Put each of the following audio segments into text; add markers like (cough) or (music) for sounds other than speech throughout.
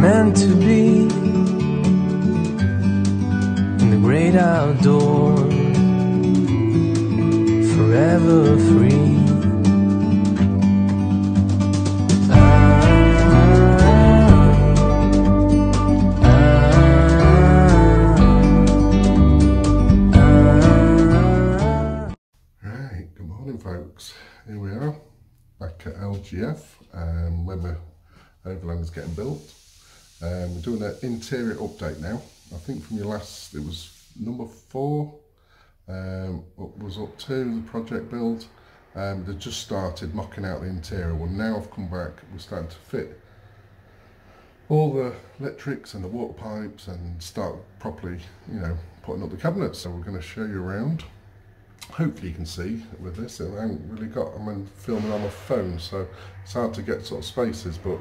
meant to be in the great outdoors, forever free. Right, good morning folks. Here we are, back at LGF, um, when the overland is getting built. Um, we're doing an interior update now. I think from your last, it was number four, um, was up to the project build. Um, they just started mocking out the interior. Well now I've come back, we're starting to fit all the electrics and the water pipes and start properly, you know, putting up the cabinets. So we're going to show you around hopefully you can see with this I haven't really got I'm filming on my phone so it's hard to get sort of spaces but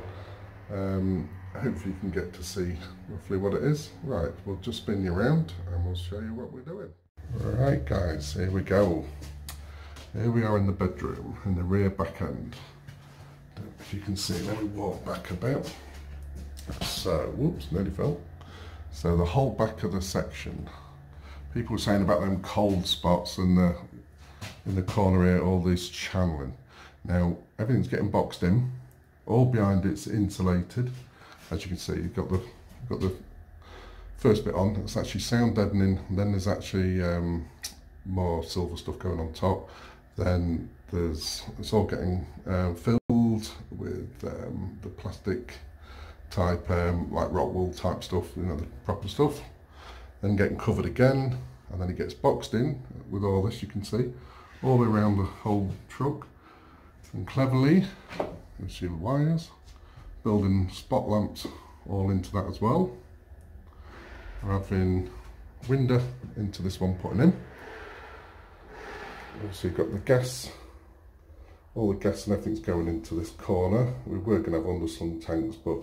um, hopefully you can get to see roughly what it is. Right we'll just spin you around and we'll show you what we're doing. Right guys here we go. Here we are in the bedroom in the rear back end. If you can see let me walk back a bit. So whoops nearly fell. So the whole back of the section. People were saying about them cold spots and the in the corner here, all this channeling. Now everything's getting boxed in, all behind it's insulated. As you can see, you've got the you've got the first bit on. It's actually sound deadening. Then there's actually um, more silver stuff going on top. Then there's it's all getting um, filled with um, the plastic type, um, like rock wool type stuff, you know, the proper stuff then getting covered again and then it gets boxed in with all this you can see all the way around the whole truck and cleverly you see the wires building spot lamps all into that as well we're having window into this one putting in also you've got the gas all the gas and everything's going into this corner we were going to have under some tanks but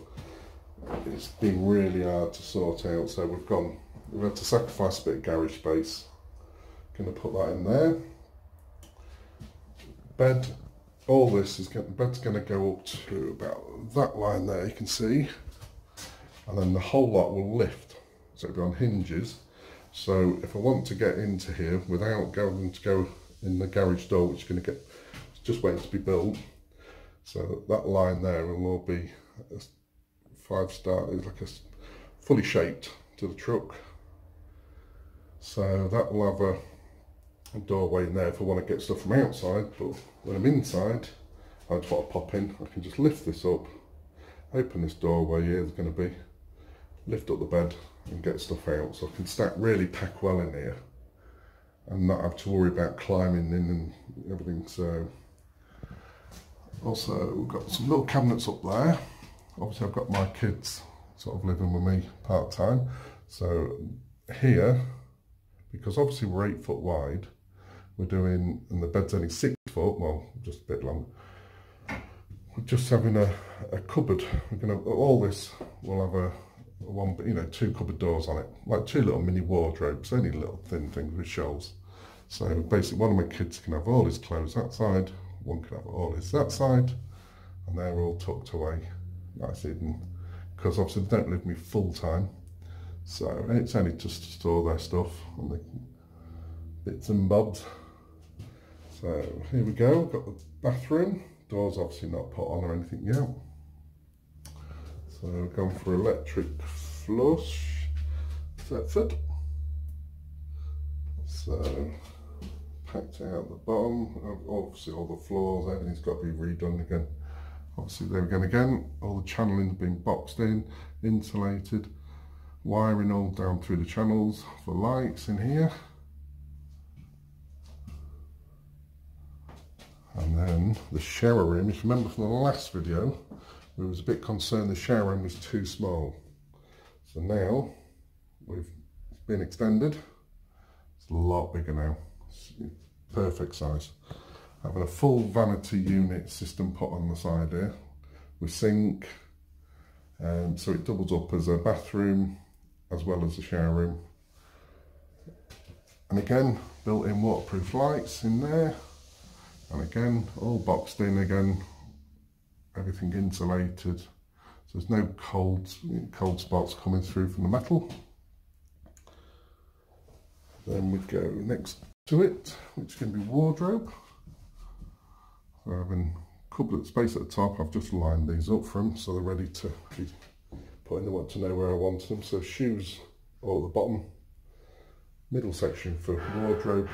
it's been really hard to sort out so we've gone we've had to sacrifice a bit of garage space. Going to put that in there. Bed, all this is going, the bed's going to go up to about that line there, you can see. And then the whole lot will lift, so it'll be on hinges. So if I want to get into here without going to go in the garage door, which is going to get, just waiting to be built. So that, line there will all be five star, it's like a fully shaped to the truck so that will have a, doorway in there if I want to get stuff from outside, but when I'm inside, I just want to pop in, I can just lift this up, open this doorway here, going to be, lift up the bed and get stuff out. So I can stack really pack well in here and not have to worry about climbing in and everything. So also we've got some little cabinets up there. Obviously I've got my kids sort of living with me part time. So here because obviously we're eight foot wide we're doing and the bed's only six foot well just a bit long we're just having a, a cupboard. We're gonna all this we'll have a, a one you know two cupboard doors on it. Like two little mini wardrobes only little thin things with shelves. So basically one of my kids can have all his clothes outside, one can have all his that side and they're all tucked away nice hidden because obviously they don't live me full time. So it's only just to store their stuff and the bits and bobs. So here we go, We've got the bathroom. Door's obviously not put on or anything yet. So we're going for electric flush. Thetford. So packed out the bottom. Obviously all the floors, everything's got to be redone again. Obviously there again again, all the channeling's been boxed in, insulated wiring all down through the channels for lights in here and then the shower room if you remember from the last video we was a bit concerned the shower room was too small so now we've been extended it's a lot bigger now it's perfect size having a full vanity unit system put on the side here with sink um, so it doubles up as a bathroom as well as a shower room. And again, built-in waterproof lights in there. And again, all boxed in again, everything insulated. So there's no cold, cold spots coming through from the metal. Then we go next to it, which can be wardrobe. So having a couple of space at the top, I've just lined these up for them so they're ready to be put in the want to know where I want them. So shoes all at the bottom, middle section for wardrobe,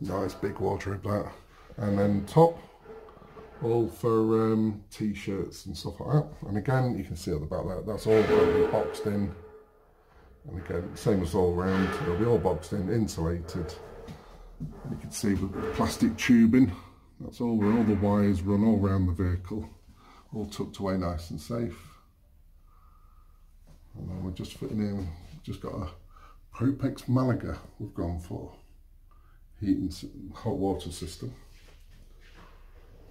nice big wardrobe that, and then top all for um, t-shirts and stuff like that. And again, you can see at the back there, that's all boxed in. And again, same as all round, they'll be all boxed in, insulated. You can see the plastic tubing, that's all where all the wires run all around the vehicle, all tucked away nice and safe. And then we're just fitting in, just got a Propex Malaga we've gone for, heat and hot water system.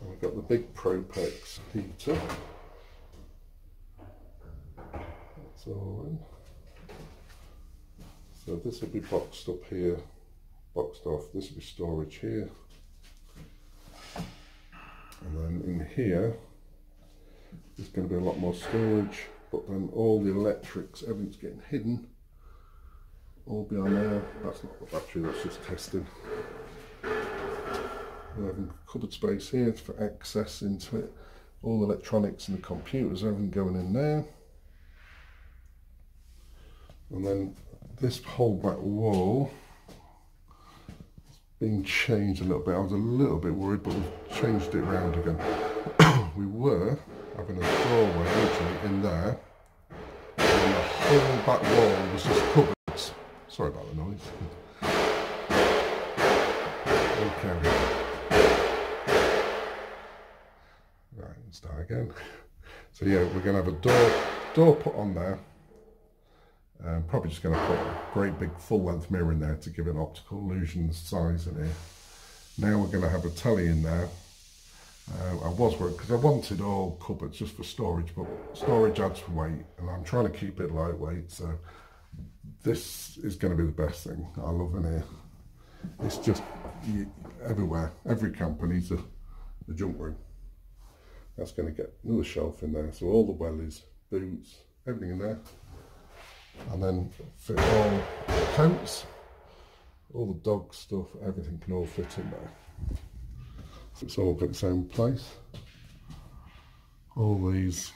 And we've got the big Propex heater. That's all in. So this will be boxed up here, boxed off. This will be storage here. And then in here, there's going to be a lot more storage, but then all the electrics, everything's getting hidden. All behind there. That's not the battery, that's just testing. We're having cupboard space here for access into it. All the electronics and the computers, everything going in there. And then this whole back wall has been changed a little bit. I was a little bit worried, but we've changed it around again. (coughs) we were having a doorway originally in there, and the whole back wall was just cupboards. Sorry about the noise. (laughs) Okay. Right, start again. So yeah, we're going to have a door door put on there. Um, probably just going to put a great big full length mirror in there to give it an optical illusion size in here. Now we're going to have a telly in there. Uh, I was worried because I wanted all cupboards just for storage, but storage adds weight and I'm trying to keep it lightweight. So this is going to be the best thing. I love in here. It's just you, everywhere. Every camper needs a, a junk room. That's going to get another shelf in there. So all the wellies, boots, everything in there and then fit all the coats, all the dog stuff, everything can all fit in there. So it's all got its own place. All these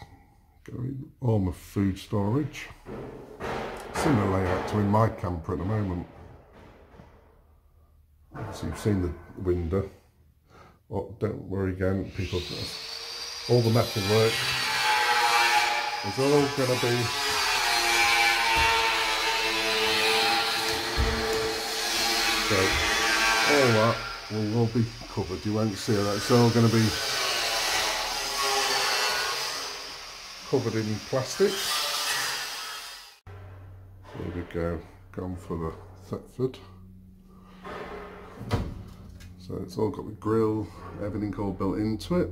all my food storage. Similar layout to in my camper at the moment. So you've seen the window. Oh, don't worry again, people. All the metal work is all going to be So all that will all be covered. You won't see that. It's all going to be covered in plastic. Go. Gone for the Thetford. So it's all got the grill, everything all built into it.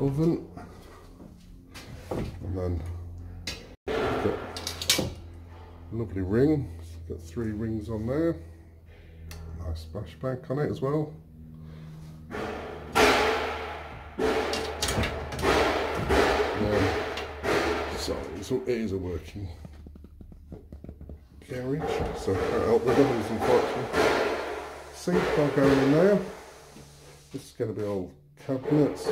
Oven. And then got lovely ring. got three rings on there nice splashback on it as well. So it is a working garage, so uh, oh, can't help the others unfortunately. Sink go in there. This is going to be all cabinets,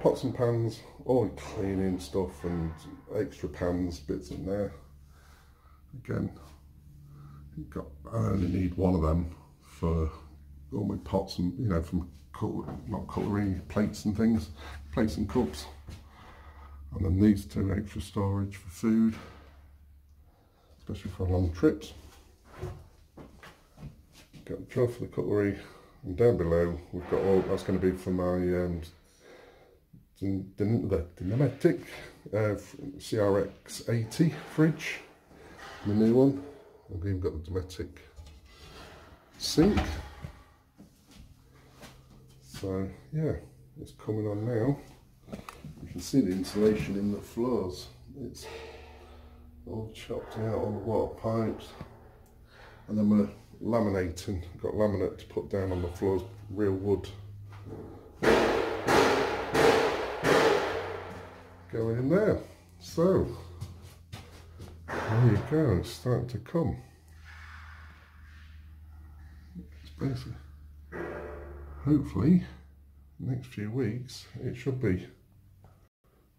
pots and pans, all cleaning stuff and extra pans, bits in there. Again, got, I only need one of them for all my pots and you know from not cutlery plates and things plates and cups and then these two extra storage for food especially for long trips got the drawer for the cutlery and down below we've got all that's going to be for my um, the Dometic uh, CRX 80 fridge the new one I've even got the Dometic sink. So yeah, it's coming on now. You can see the insulation in the floors. It's all chopped out on the water pipes. And then we're laminating, got laminate to put down on the floors, real wood. going in there. So, there you go, it's starting to come. It's basically, hopefully, next few weeks, it should be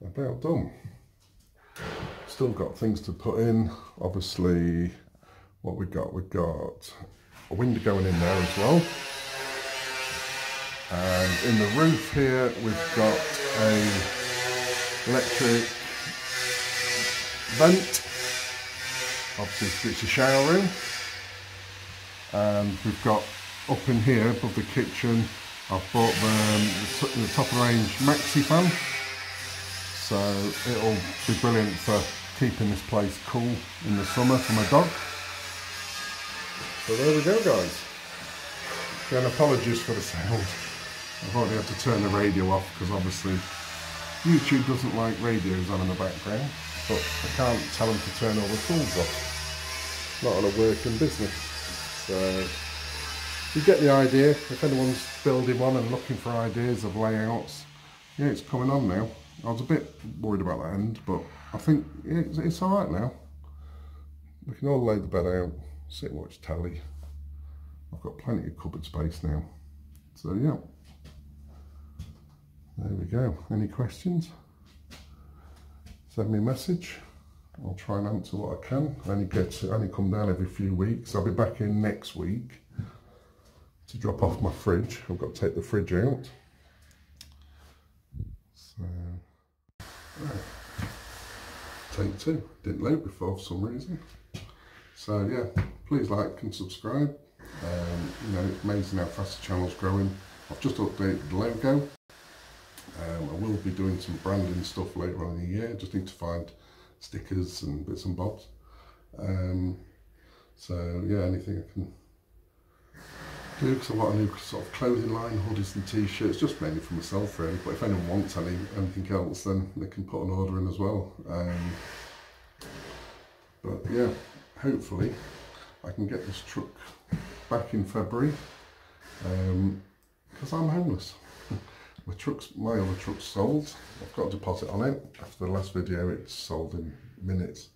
about done. Still got things to put in. Obviously, what we've got, we've got a window going in there as well. And in the roof here, we've got a electric vent. Obviously, it's a shower room. And we've got up in here above the kitchen, I've bought the, the top of range maxi fan. So it'll be brilliant for keeping this place cool in the summer for my dog. So there we go guys. Again apologies for the sound. I've already had to turn the radio off because obviously YouTube doesn't like radios on in the background but I can't tell them to turn all the tools off. Not on a working business. So you get the idea. If anyone's building one and looking for ideas of layouts, yeah, it's coming on now. I was a bit worried about that end, but I think it's, it's all right now. We can all lay the bed out, sit and watch telly. I've got plenty of cupboard space now. So yeah, there we go. Any questions? Send me a message. I'll try and answer what I can. I only get I only come down every few weeks. I'll be back in next week to drop off my fridge. I've got to take the fridge out. So, right. take two. Didn't load before for some reason. So yeah, please like and subscribe. Um, you know, it's amazing how fast the channel's growing. I've just updated the logo. Um, I will be doing some branding stuff later on in the year. Just need to find stickers and bits and bobs. Um, so yeah, anything I can because I've got a new sort of clothing line, hoodies and t-shirts, just mainly for myself really. But if anyone wants any anything else, then they can put an order in as well. Um, but yeah, hopefully I can get this truck back in February because um, I'm homeless. (laughs) my truck's my other truck's sold. I've got a deposit on it. After the last video, it's sold in minutes.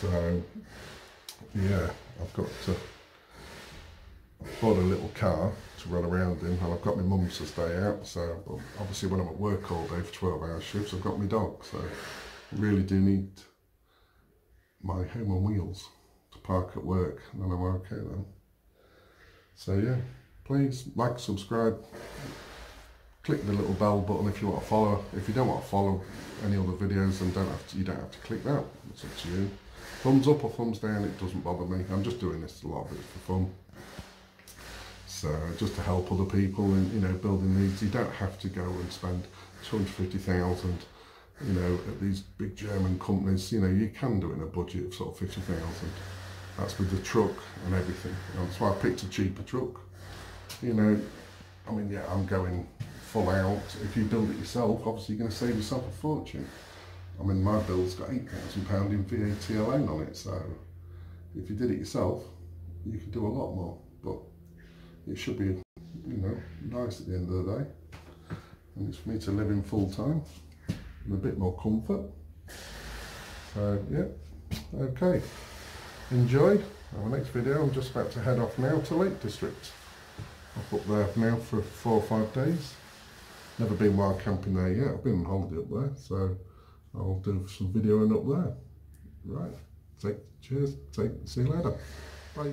So yeah, I've got to bought a little car to run around in and I've got my mum's to stay out so obviously when I'm at work all day for 12 hour shifts I've got my dog so I really do need my home on wheels to park at work and then I'm okay then. So yeah, please like, subscribe, click the little bell button if you want to follow. If you don't want to follow any other videos then don't have to, you don't have to click that, it's up to you. Thumbs up or thumbs down, it doesn't bother me. I'm just doing this a lot of it for fun. So just to help other people and you know building these, you don't have to go and spend 250,000 you know at these big German companies. You know you can do it in a budget of sort of 50,000. That's with the truck and everything. that's why I picked a cheaper truck. You know, I mean yeah, I'm going full out. If you build it yourself, obviously you're going to save yourself a fortune. I mean my bill's got £8,000 in VAT alone on it, so if you did it yourself, you could do a lot more. But it should be, you know, nice at the end of the day. And it's for me to live in full time with a bit more comfort. So yeah, okay. Enjoy. Our next video, I'm just about to head off now to Lake District. I'm up there now for four or five days. Never been wild camping there yet. I've been on holiday up there, so I'll do some videoing up there. Right. Take cheers. Take see you later. Bye.